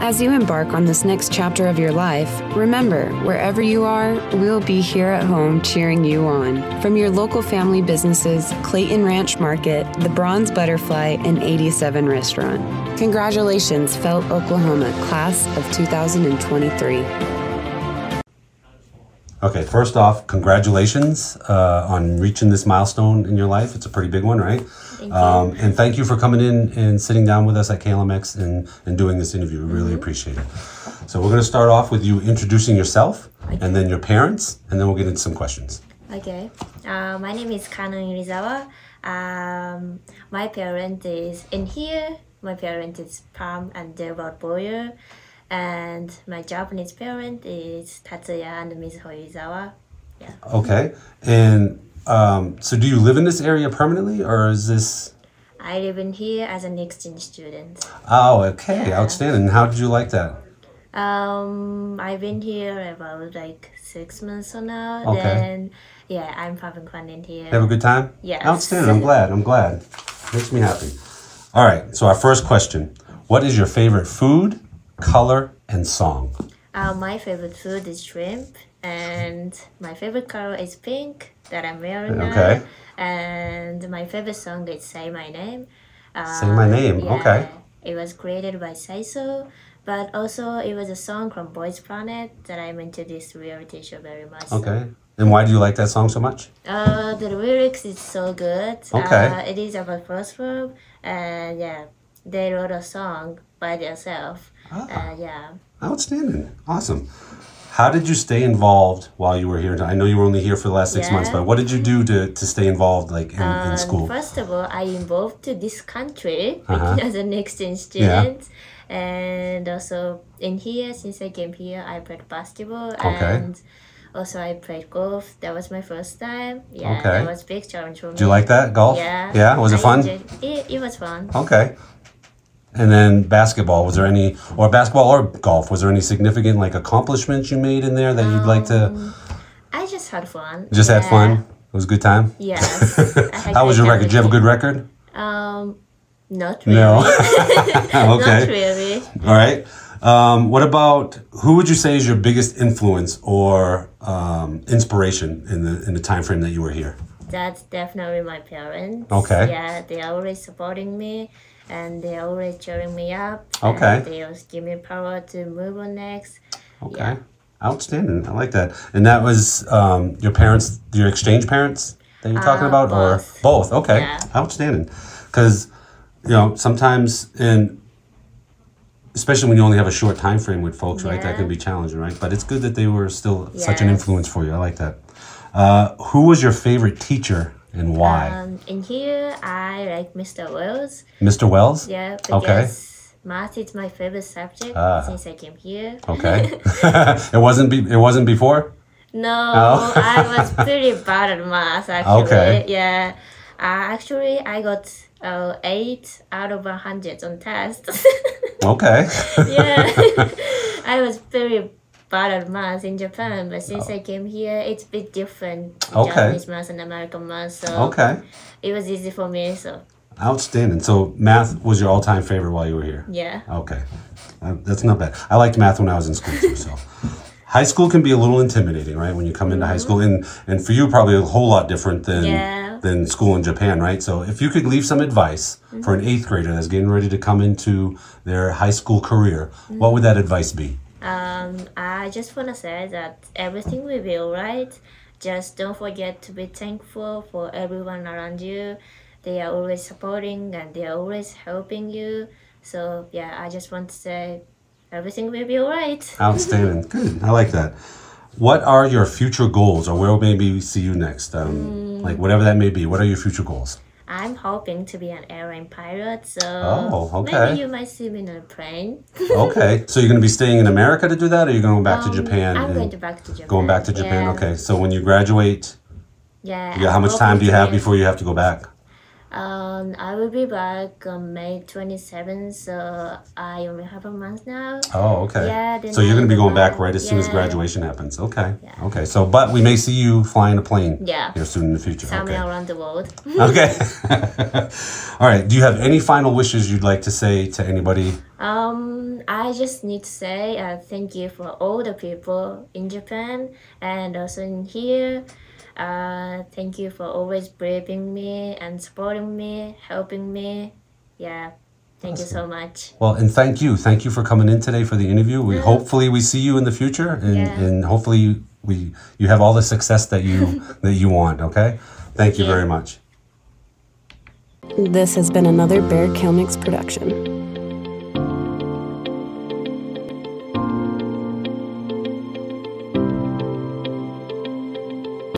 As you embark on this next chapter of your life, remember, wherever you are, we'll be here at home cheering you on. From your local family businesses, Clayton Ranch Market, the Bronze Butterfly, and 87 Restaurant. Congratulations, Felt Oklahoma, class of 2023. Okay, first off, congratulations uh, on reaching this milestone in your life. It's a pretty big one, right? Thank Um, and thank you for coming in and sitting down with us at KLMX and, and doing this interview. We really appreciate it. So, we're going to start off with you introducing yourself and then your parents, and then we'll get into some questions. Okay. Uh, my name is Kanon Irizawa. Um, my parent is in here. My parent is Pam and Delbert Boyer. And my Japanese parent is Tatsuya and Mizuho Irizawa. Yeah. Okay. And um, so, do you live in this area permanently, or is this. I live in here as an exchange student. Oh, okay. Outstanding. How did you like that? Um, I've been here about like six months or now. Okay. Then, yeah, I'm having fun in here. Have a good time? Yeah. Outstanding. I'm glad. I'm glad. Makes me happy. All right. So, our first question What is your favorite food, color, and song? Uh, my favorite food is shrimp, and my favorite color is pink that I'm wearing now. Okay. And my favorite song is "Say My Name." Uh, Say My Name, okay. It was created by Saiso, but also it was a song from Boys Planet that I'm into this reality show very much. Okay. And why do you like that song so much? Uh, the lyrics is so good. Okay. Uh, it is about first love, and yeah, they wrote a song by yourself. Ah. Uh, yeah. Outstanding. Awesome. How did you stay involved while you were here? I know you were only here for the last six months, but what did you do to, to stay involved like in, in Um, school? First of all, I involved to this country Uh-huh. as an exchange student, and also in here since I came here, I played basketball Okay. and also I played golf. That was my first time. Yeah, Okay. that was big challenge for me. Do you like that golf? Yeah. Yeah. Was it I fun? enjoyed- It, it was fun. Okay. And then basketball. Was there any, or basketball or golf? Was there any significant like accomplishments you made in there that you'd like to? I just had fun. Just had Yeah. fun. It was a good time. Yes. I had How was your record? Did you have a good record? Um, not really. No. Okay. Not really. All right. Um, what about who would you say is your biggest influence or um, inspiration in the in the time frame that you were here? That's definitely my parents. Okay. Yeah, they are always supporting me and they are always cheering me up. Okay. They always give me power to move on next. Okay. Yeah. Outstanding. I like that. And that was um, your parents, your exchange parents that you're talking Uh, about, both. or both? Okay. Yeah. Outstanding. Because you know sometimes in especially when you only have a short time frame with folks, right? That can be challenging, right? But it's good that they were still such an influence for you. I like that. Uh, who was your favorite teacher and why? Um, in here, I like Mr. Wells. Mr. Wells? Yeah, Okay. math is my favorite subject Ah. since I came here. Okay. it wasn't. Be- it wasn't before. No, Oh. I was pretty bad at math actually. Okay. Yeah. Uh, actually, I got uh, 8 out of a 100 on tests. Okay. yeah. I was very bad at math in Japan, but since I came here, it's a bit different. Okay. Japanese math and American math, so okay. it was easy for me. So Outstanding. So math was your all-time favorite while you were here. yeah, Okay, uh, that's not bad. I liked math when I was in school too. So, high school can be a little intimidating, right? When you come into high school, and and for you probably a whole lot different than Yeah. than school in Japan, right? So, if you could leave some advice for an eighth grader that's getting ready to come into their high school career, what would that advice be? Um, I just wanna say that everything will be alright. Just don't forget to be thankful for everyone around you. They are always supporting and they are always helping you. So yeah, I just want to say everything will be alright. Outstanding. Good. I like that. What are your future goals, or where will maybe we see you next? Um, Like whatever that may be. What are your future goals? I'm hoping to be an airline pilot, so Oh, okay. maybe you might see me in a plane. Okay, so you're going to be staying in America to do that, or you're going back to Um, Japan? I'm going to back to Japan. Going back to Japan. Yeah. Okay, so when you graduate, Yeah. yeah, how much time do you have before you have to go back? Um, I will be back on May 27th, so I only have a month now. Oh, okay. Yeah, so you're going to be going back right as soon as graduation happens. Okay. Yeah. Okay. So, but we may see you flying a plane. Yeah. Here soon in the future. Somewhere okay. around the world. Okay. All right. Do you have any final wishes you'd like to say to anybody? Um, I just need to say uh, thank you for all the people in Japan and also in here. Uh, thank you for always believing me and supporting me, helping me. Yeah, thank you so much. Well, and thank you. Thank you for coming in today for the interview. We hopefully we see you in the future and, Yeah. and hopefully we you have all the success that you that you want, okay? Thank you Yeah. very much. This has been another Bear Kilmix production.